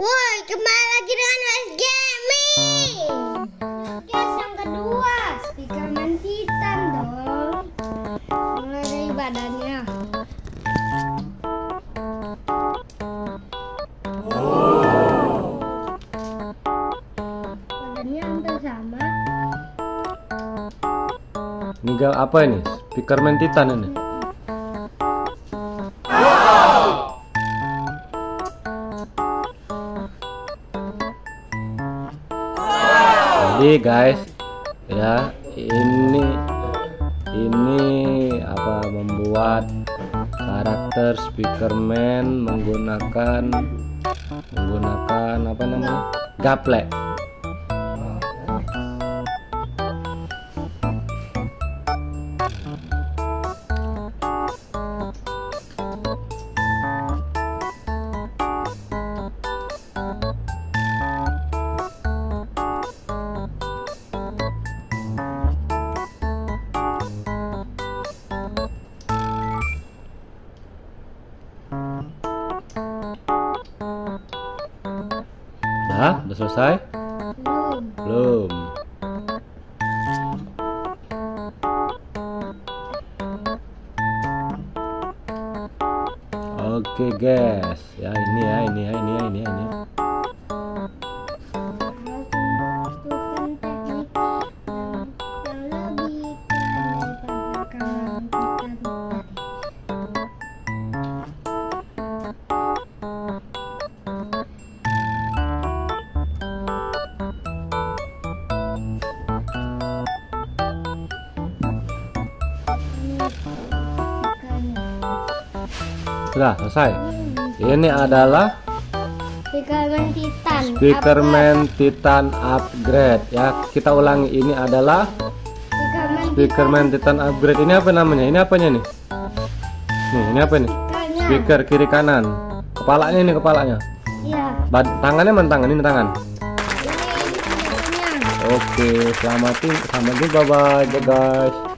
Woi, kembali lagi dengan Wes Gaming. Guys, yang kedua, speaker Titan dong. Mulai dari badannya. Badannya hampir sama. Ini gal apa ini? Speakerman Titan ini. Jadi guys, ya ini ini apa membuat karakter Speakerman menggunakan menggunakan apa namanya? gaple. Dah, udah selesai? Belum. Belum. Oke guys, ya ini ya, ini ya, ini ya, ini ya, ini. ya. Sudah selesai. Ini adalah Speakerman Titan. Speakerman Titan Upgrade ya. Kita ulangi ini adalah Speakerman Speakerman Titan Upgrade. Ini apa namanya? Ini apanya nih? Nih, ini apa nih? Speaker kiri kanan. Kepalanya ini kepalanya. Iya. Tangannya mana tangan? Ini tangan. Senjatanya. Oke, selamatin, selamat jumpa bye, bye guys.